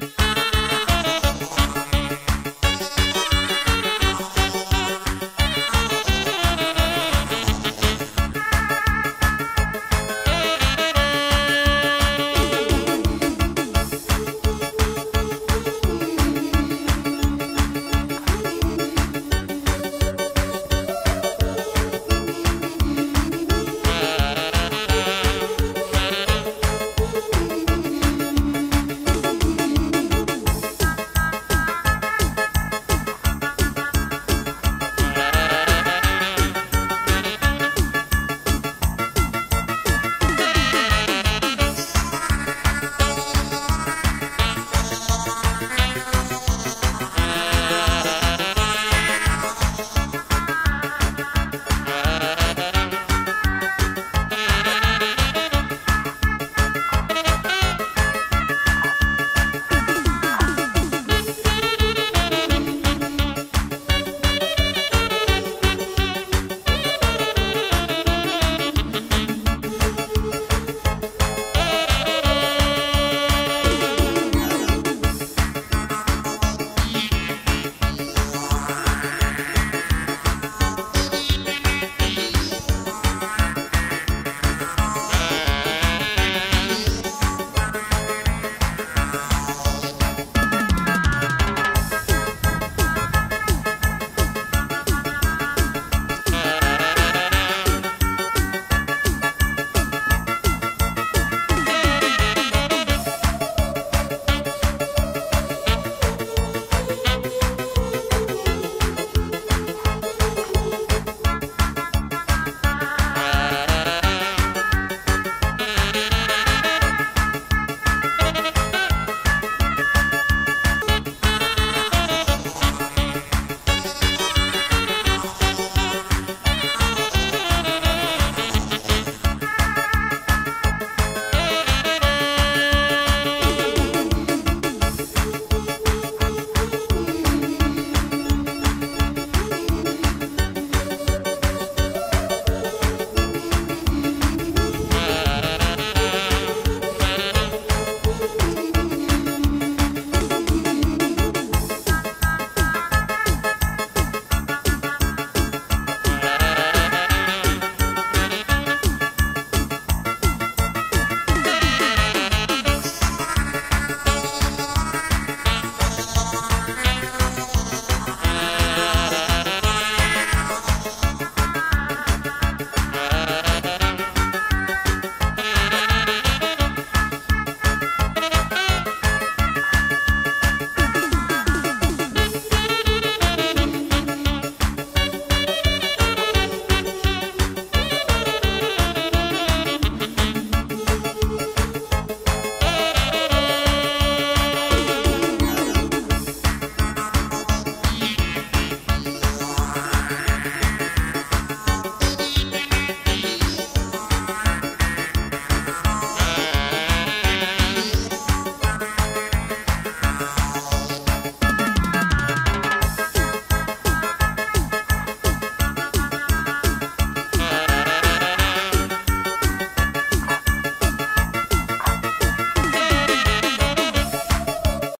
Bye.